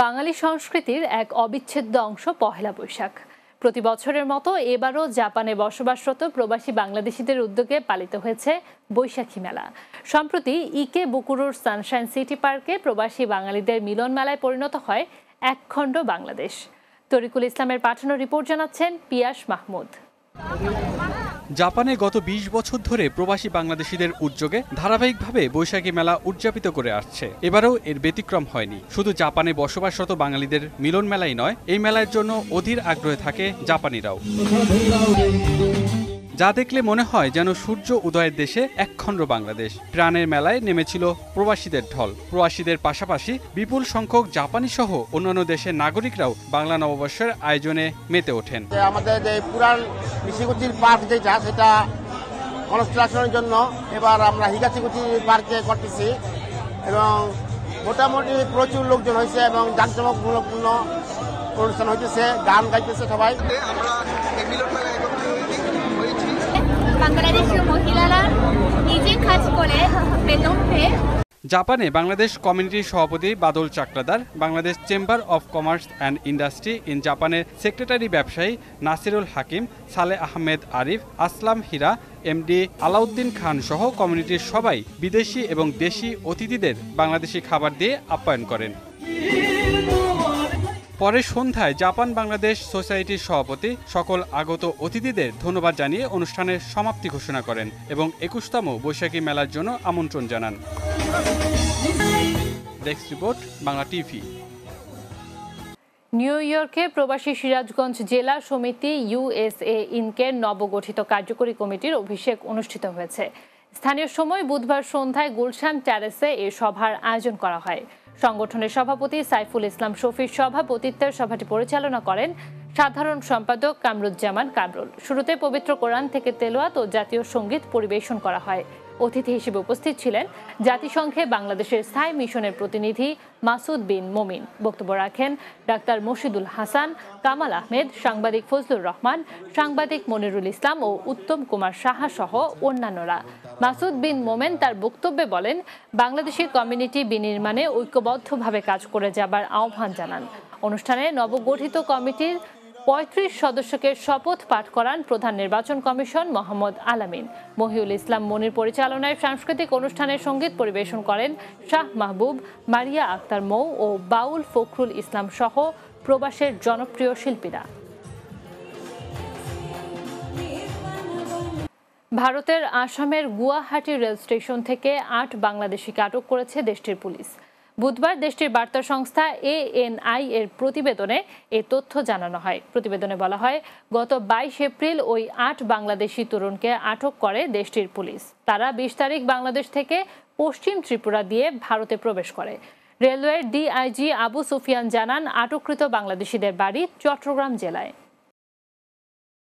বাঙালি সংস্কৃতির এক অবিচ্ছেদ্য অংশ পহেলা বৈশাখ। প্রতি বছরের মতো এবারও জাপানে বসবাসরত প্রবাসী বাংলাদেশিদের উদ্যোগে পালিত হয়েছে বৈশাখী মেলা। সম্প্রতি ইকে বুকুরুর সানশাইন সিটি পার্কে প্রবাসী বাঙালিদের মিলন মেলায় পরিণত হয় একখণ্ড বাংলাদেশ। তরিকুল ইসলামের পাঠানো রিপোর্ট জানাচ্ছেন পিয়াস মাহমুদ। জাপানে গত ২০ বছর ধরে প্রবাসী বাংলাদেশিদের উদ্যোগে ধারাবাহিকভাবে বৈশাখী মেলা উদযাপিত করে আসছে। এবারও এর ব্যতিক্রম হয়নি। শুধু জাপানে বসবাসরত বাঙালিদের মিলন মেলাই নয়, এই মেলার জন্য অধীর আগ্রহে থাকে জাপানিরাও। যা দেখলে মনে হয় যেন সূর্য উদয়ের দেশে একখণ্ড বাংলাদেশ। প্রাণের মেলায় নেমেছিল প্রবাসীদের ঢল। প্রবাসীদের পাশাপাশি বিপুল সংখ্যক জাপানি সহ অন্যান্য দেশের নাগরিকরাও বাংলা নববর্ষের আয়োজনে মেতে ওঠেন। আমাদের যে পুরান নিশিগুচির পার্ক যেটা সেটা কনস্ট্রাকশনের জন্য এবার আমরা হিগাচিগুচি পার্কে করতেছি এবং মোটামুটি প্রচুর লোকজন হয়েছে এবং জাঁকজমকমূলকপূর্ণ অনুষ্ঠান হইতেছে গান গাইতেছে সবাই। আমরা বাংলাদেশের মহিলারা নিজে কাজ করে বেতন পেয়ে। জাপানে বাংলাদেশ কমিউনিটির সভাপতি Badal Chakradar Bangladesh chamber of commerce and industry in জাপানের সেক্রেটারি ব্যবসায়ী নাসিরুল হাকিম, সালে আহমেদ আরিফ, আসলাম হীরা, এমডি আলাউদ্দিন খান সহ কমিউনিটির সবাই বিদেশি এবং দেশি অতিথিদের বাংলাদেশি খাবার দিয়ে আপ্যায়ন করেন। পরে সন্ধ্যায় জাপান বাংলাদেশ সোসাইটির সভাপতি সকল আগত অতিথিদের ধন্যবাদ জানিয়ে অনুষ্ঠানের সমাপ্তি ঘোষণা করেন এবং একুশতম বৈশাখী মেলার জন্য আমন্ত্রণ জানান। রিপোর্ট বাংলা টিভি নিউ ইয়র্কে প্রবাসী সিরাজগঞ্জ জেলা সমিতি ইউএসএ ইনকের নবগঠিত কার্যকরী কমিটির অভিষেক অনুষ্ঠিত হয়েছে। স্থানীয় সময় বুধবার সন্ধ্যায় গুলশান ট্যারেসে এ সভার আয়োজন করা হয়। সংগঠনের সভাপতি সাইফুল ইসলাম শফির সভাপতিত্বের সভাটি পরিচালনা করেন সাধারণ সম্পাদক কামরুজ্জামান কামরুল। শুরুতে পবিত্র কোরআন থেকে তেলোয়াত ও জাতীয় সংগীত পরিবেশন করা হয়। অতিথি হিসেবে উপস্থিত ছিলেন জাতিসংঘে বাংলাদেশের স্থায়ী মিশনের প্রতিনিধি মাসুদ বিন মোমিন। বক্তব্য রাখেন ডাক্তার মশিদুল হাসান, কামাল আহমেদ, সাংবাদিক ফজলুর রহমান, সাংবাদিক মনিরুল ইসলাম ও উত্তম কুমার সাহা সহ অন্যান্যরা। মাসুদ বিন মোমেন তার বক্তব্যে বলেন, বাংলাদেশের কমিউনিটি বিনির্মাণে ঐক্যবদ্ধভাবে কাজ করে যাবার আহ্বান জানান। অনুষ্ঠানে নবগঠিত কমিটির পঁয়ত্রিশ সদস্যকে শপথ পাঠ করান প্রধান নির্বাচন কমিশন মোহাম্মদ আলামিন। মহিউল ইসলাম মনির পরিচালনায় সাংস্কৃতিক অনুষ্ঠানের সংগীত পরিবেশন করেন শাহ মাহবুব, মারিয়া আক্তার মৌ ও বাউল ফখরুল ইসলাম সহ প্রবাসের জনপ্রিয় শিল্পীরা। ভারতের আসামের গুয়াহাটি রেল স্টেশন থেকে আট বাংলাদেশিকে আটক করেছে দেশটির পুলিশ। বুধবার দেশটির বার্তা সংস্থা এএনআই এর প্রতিবেদনে এ তথ্য জানানো হয়। প্রতিবেদনে বলা হয়, গত বাইশ এপ্রিল ওই আট বাংলাদেশি তরুণকে আটক করে দেশটির পুলিশ। তারা বিশ তারিখ বাংলাদেশ থেকে পশ্চিম ত্রিপুরা দিয়ে ভারতে প্রবেশ করে। রেলওয়ের ডিআইজি আবু সুফিয়ান জানান, আটককৃত বাংলাদেশিদের বাড়ি চট্টগ্রাম জেলায়।